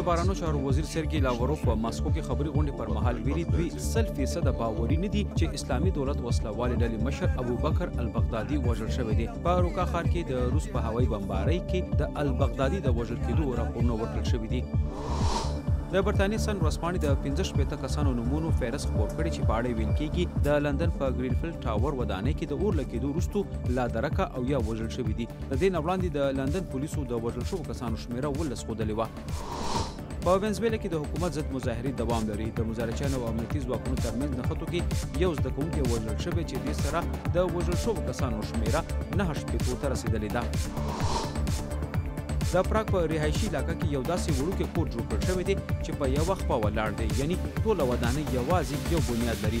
د بارانو چارو وزیر سرګي لاوروف په ماسکو کې خبري غونډې پر مهال ویلي دوی 100% باوري نه دي چې اسلامي دولت وسله والې ډلې مشر ابو بکر البغدادي وژل شوی دی په روکا ښار کې د روس په هوایي بمبارۍ کې د البغدادي د وژل کېدو راپورونه ورکړل شوي دي د برتانیې سن ورځپاڼې د 15 پېته کسانو نمونو فهرست خپور کړی چې په اړه ویل کېږي د لندن په ګرینفیلډ ټاور ودانۍ کې د اور لګېدو وروسته لا درکه او یا وژل شوي دي د دې نه وړاندې د لندن پولیسو د وژل شوو کسانو شمیره ولس خودلې وه په وینزویلا کې د حکومت ضد مظاهرې دوام لري د مظاهرچیانو او امنیتي ځواکونو ترمنځ نښتو کې یو زده کوونکی وژل شوی چې دې سره د وژل شوو کسانو شمیره نهه شپېتو ته رسېدلې ده د پراګ په رهایشي علاقه کې یو داسې وړوکی کور جوړ کړل شوی دی چې په یوه خپه ولاړ دی یعنی ټوله ودانۍ یوازې یو بنیاد لري